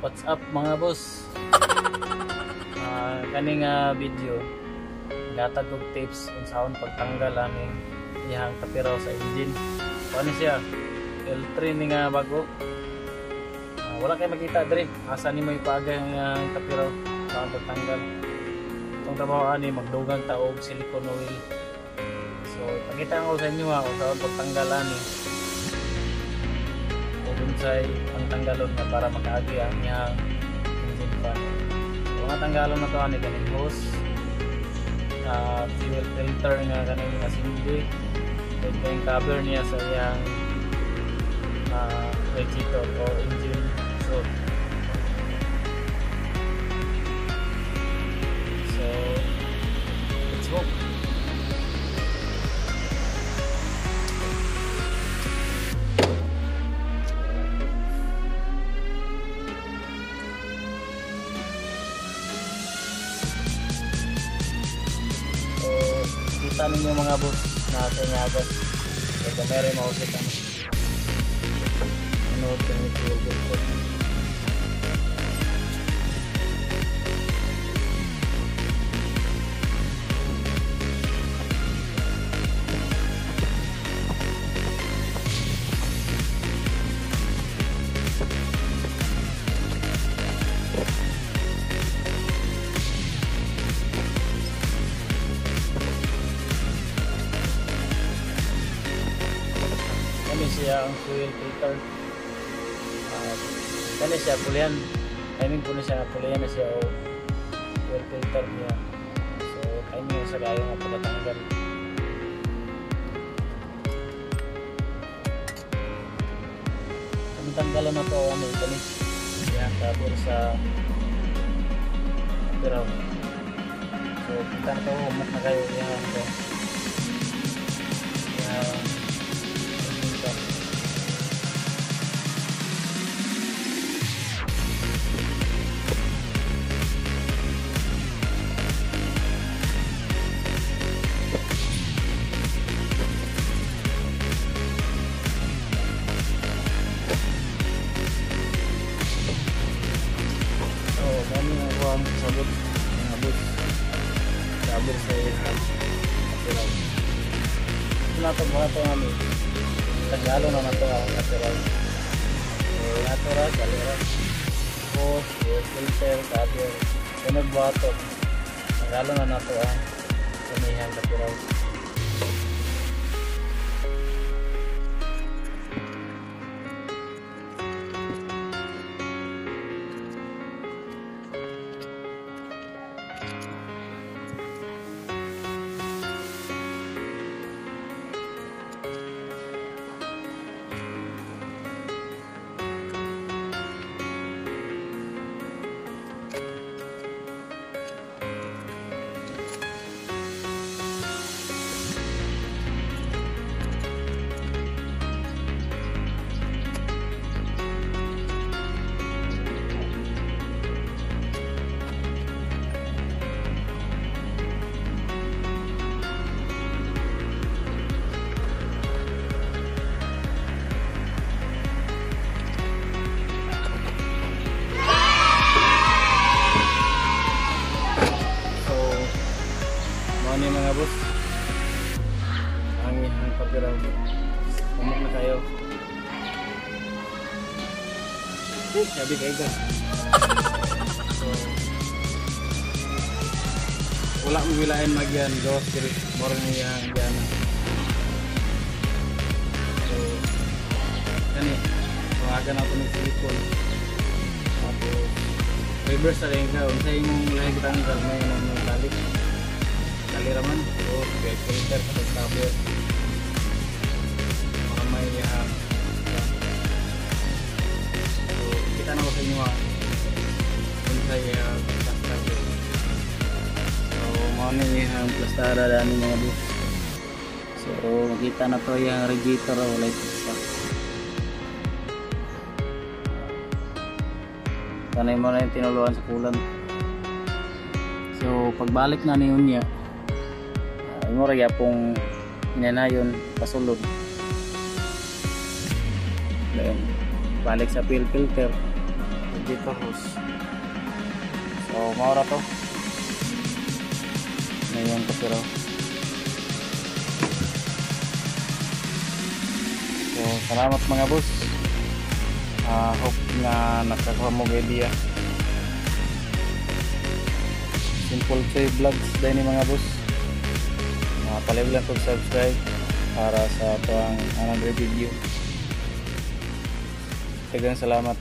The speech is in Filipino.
What's up mga boss? Ah, kaning ah, video gatag og tips kung saan pagtanggal aning iyang kapiraw sa engine. Ano siya? L3 ni nga bago. Ah, wala kay makita dre. Asa ni mo ipagay ang iyang kapiraw saan pagtanggal. Itong trabaho ani magdugang taog silicone oil. So ipakita ko sa inyo ha kung saan pagtanggal ani unsay ang tanggalon nga para makaagi ang iyang engine fan. So, ang tanggalon na to ani kaning hose, uh, fuel filter nga kaning assembly, then yung cover niya sa iyang uh, radiator o engine so kita ninyo mga boss na kanyagas. Kaya meron mausik ano. Ano, tinitil ko. Siya ang fuel filter. Uh, kani siya pulihan. I mean po na siya pulihan na siya o fuel filter niya. So, kani yung sa gayo nga pagkatanggal. Ang tanggalan na to, ano, kani. Yan, cover sa pero So, kita na to, umat na kayo. Yan, to. Yan. Sabot sa ilang. Pero, ito na ito mga ito namin. Tagalog na na ito ang natural. So, natural, kalera. Post, filter, cover. Sunod bottom. Tagalog na na ito ang samihan natural. So, boss. Ang ihang pagkiraw. Umok na kayo. Eh, sabi kayo guys. So, wala mo wilayan magyan. Gawas kiri. Moro niya ang yan. So, kani. Tawagan ako ng silicone. Tapos, reverse na rin ka. Kung sa imong lahi get filter sa cover. Mga may uh, So, kita na ko sa inyo ha. Kung sa uh. So, mga na yung plastara dami mga bus. So, makita na to yung radiator o light sa. Tanay mo na yung tinuluan sa kulan. So, pagbalik na niyon niya, uh, mo rin pong inanayon pasulod. Then, balik sa fuel filter. radiator hose so maura to. Na yung kapiro so salamat mga boss. Ah, hope na nakakuha mo idea. Simple choy vlogs dahil mga boss palibig lang kong subscribe para sa ito ang anong review. Daghang salamat